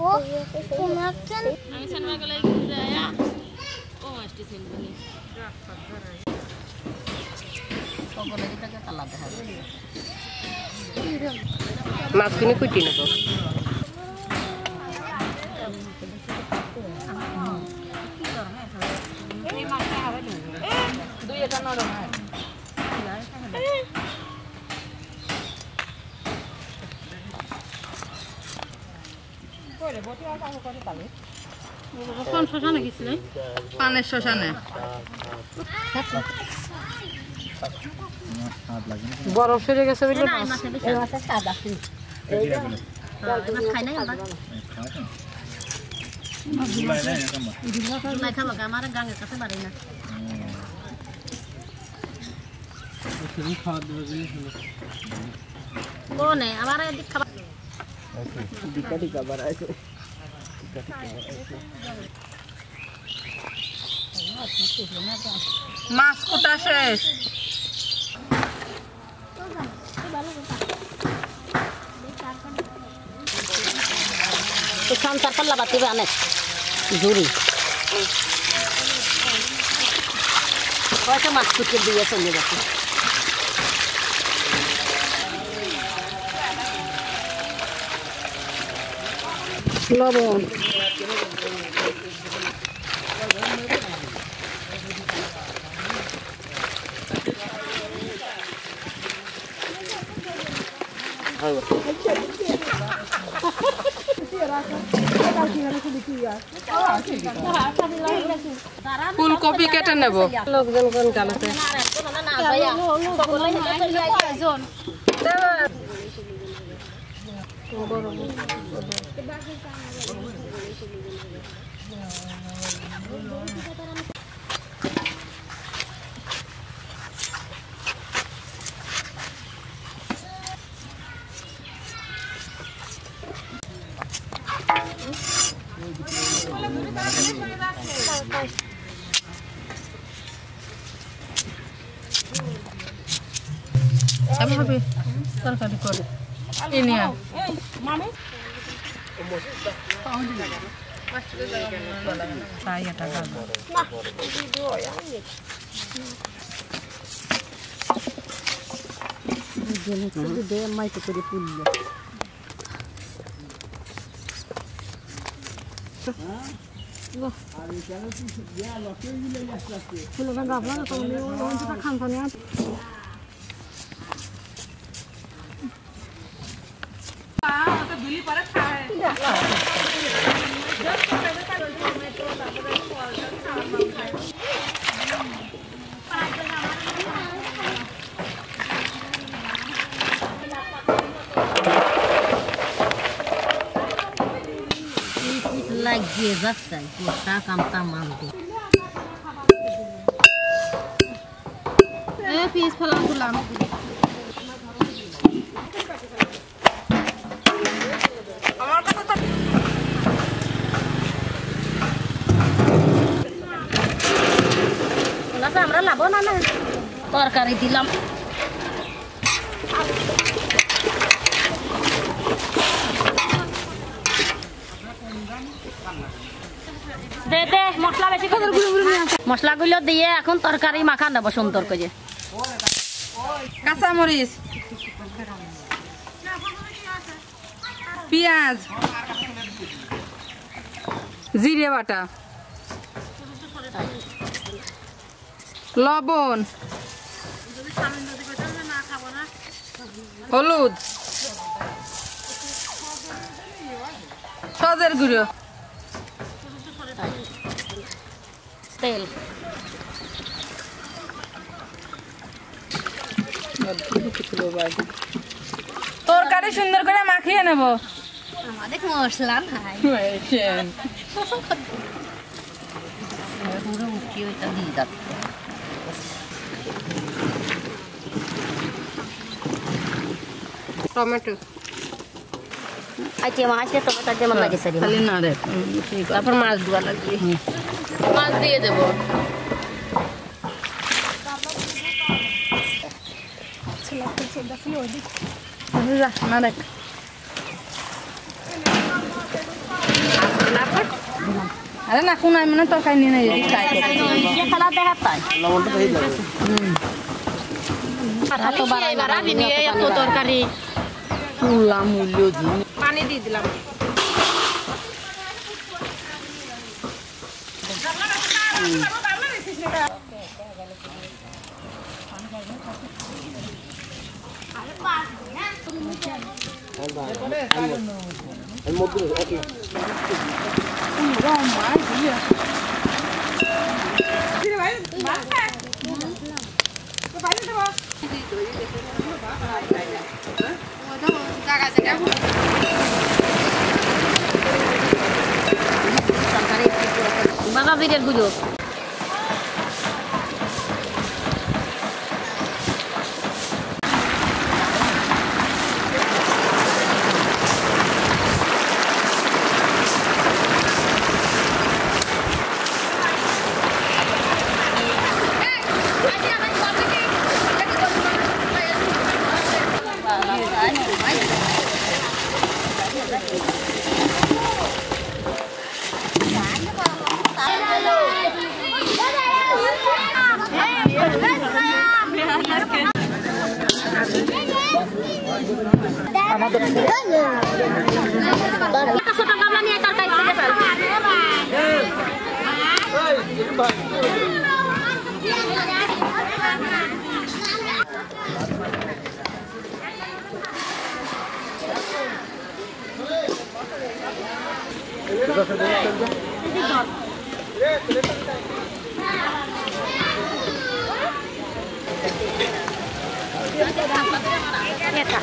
ও কোনাচ্ছেন মাছ কিনে কুটি নেব পানের শ্মশানে বরফ সেরে গেছে বলে কোনে আবার এদিক খাবার। মাছ কোটা শেষ। তো সংসার পাল্লা বাতিবে অনেক জুড়ি। কয়টা মাছ কুচে দিয়ে চলে গেছে? লবণ। ফুলকপি কেটে নেব। লোকজন কোন কালাতে? Sampai habis, terus tadi. ini ya saya tangan nah video ya ini jadi dia mai tu dia punya Pulau Venga Blanca, kalau dia orang kita kantornya. दूली परत काय लगे जस्त गोटा कमता मान दे। ए पीस फलाम गुलाम আমরা লাভ না না। তরকারি দিলাম। দে দে, মশলা বেশি মশলাগুলো দিয়ে এখন তরকারি মাখা নেব সুন্দর করে। কাঁচামরিচ, পেঁয়াজ, জিরে বাটা। লবণ। হলুদ। সজের গুঁড়ো। তেল। তরকারি সুন্দর করে মাখিয়ে নেব। আমাদের মশলা নাই। পুরো উঠিয়ে ওইটা দিয়ে যাচ্ছে। টমেটো আইতে মাছ তো তার যেমন লাগে সারি খালি না রে হুম, ঠিক আছে তারপর মাছ দেওয়া লাগবে মাছ দিয়ে দেবো না দেখ আরে না কোন আমি মানে তরকারি নিয়ে নেই ইয়ে খেলা দেখা তাই এত বাড়াই বাড়াই নিয়ে এত তরকারি মূল্য মূল্য জিনিস পানি দিয়ে দিলাম বাবা বিরেরগুলো ছোট গামলা নিয়ে Neta.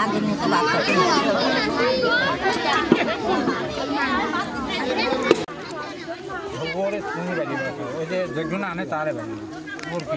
আগের মতো বাচ্চা ওরে তুমি বাজি ওই যে যজ্ঞ আনে তারে বাজি ওর কি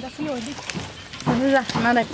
كده في ولد زحمه لك